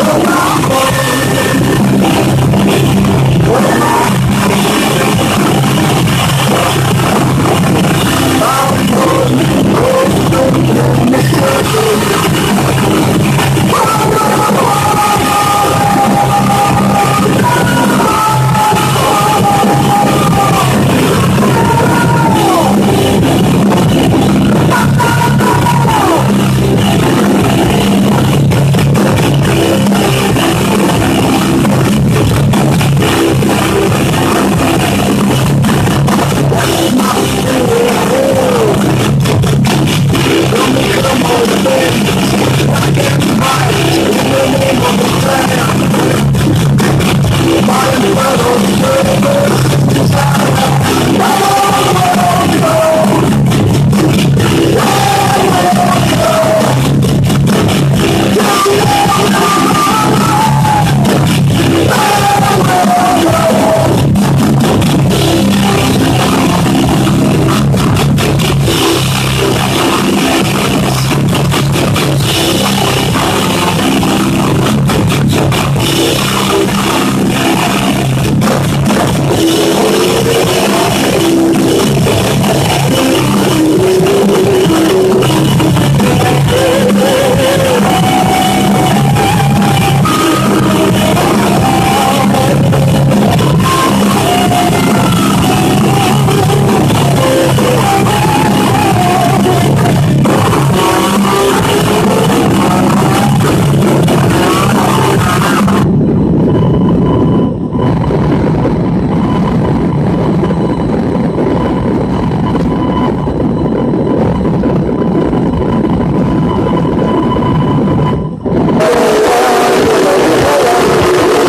Oh, Come on, baby. I get my in the name of the crown.